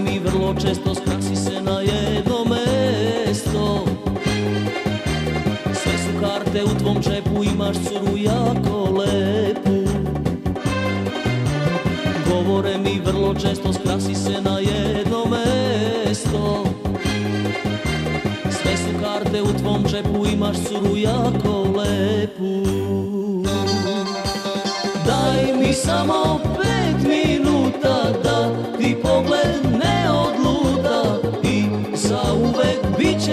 mi vrlo često skrasi se na jedno mesto. Sve su karte u tvom džepu, imaš curu jako lepu. Govore mi vrlo često skrasi se na jedno mesto. Sve su karte u tvom džepu, imaš curu jako lepu. Daj mi samo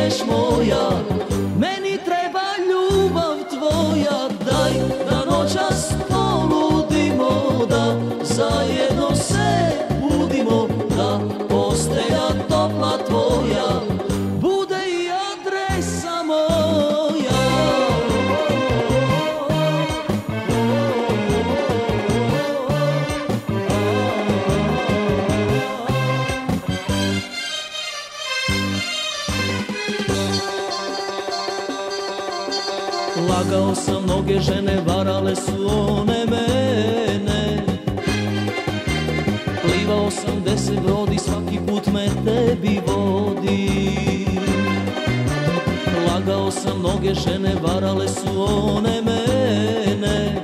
édes mója. Lagao sam mnoge žene, varale su one mene. Plivao sam deset brodi, svaki put me tebi vodi. Lagao sam mnoge žene, varale su one mene.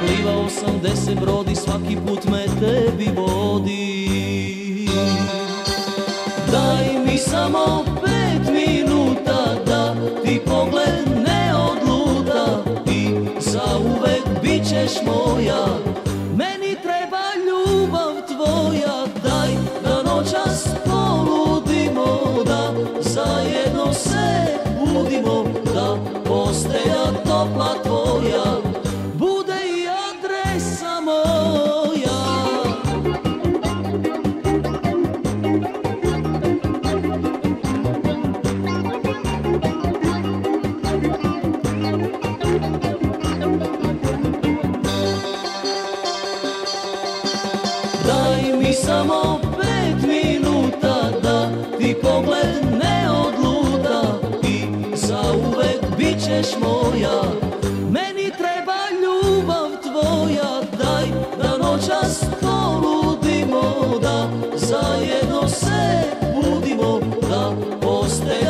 Plivao sam deset brodi, svaki put me tebi vodi. Daj mi samo budeš moja. Meni treba ljubav tvoja Daj da noćas poludimo Da zajedno se budimo Da posteja topla tvoja. Bude i adresa moja. poste